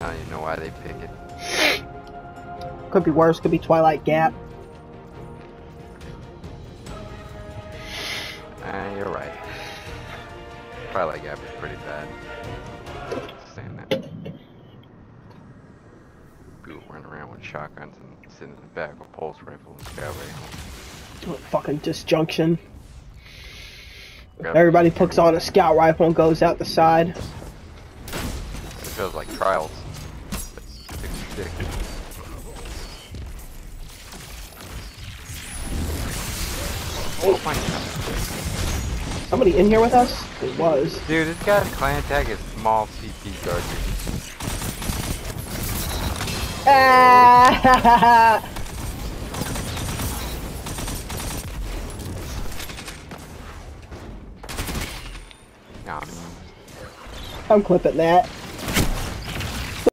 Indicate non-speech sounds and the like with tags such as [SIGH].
I don't even know why they pick it. Could be worse. Could be Twilight Gap. Uh, you're right. Twilight Gap is pretty bad. Saying that. People running around with shotguns and sitting in the back with pulse rifle and scout. Fucking disjunction. Everybody puts on a scout rifle and goes out the side. It feels like trials. It's. Oh my god. Somebody in here with us? It was. Dude, this guy's clan tag is small CP guard. [LAUGHS] Ah! I'm clipping that.